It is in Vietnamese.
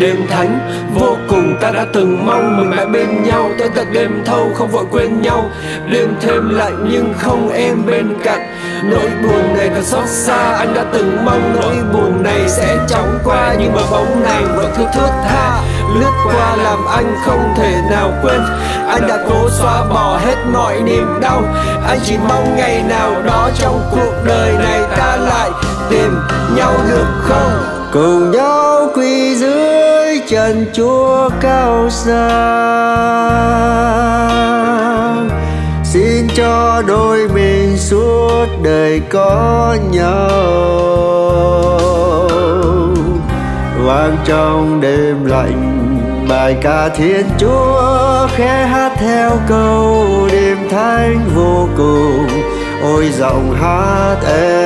Đêm thánh, vô cùng ta đã từng mong mình mãi bên nhau. Tới tận đêm thâu không vội quên nhau. Đêm thêm lạnh nhưng không em bên cạnh. Nỗi buồn này thật xót xa, Anh đã từng mong. Nỗi buồn này sẽ chóng qua, Nhưng mà bóng này vẫn cứ thướt tha. Lướt qua làm anh không thể nào quên. Anh đã cố xóa bỏ hết mọi niềm đau. Anh chỉ mong ngày nào đó trong cuộc đời này ta lại tìm nhau được không? Cùng nhau quỳ dưới Trần chúa cao xa xin cho đôi mình suốt đời có nhau. Vang trong đêm lạnh, bài ca thiên chúa khẽ hát theo câu đêm thánh vô cùng. Ôi giọng hát em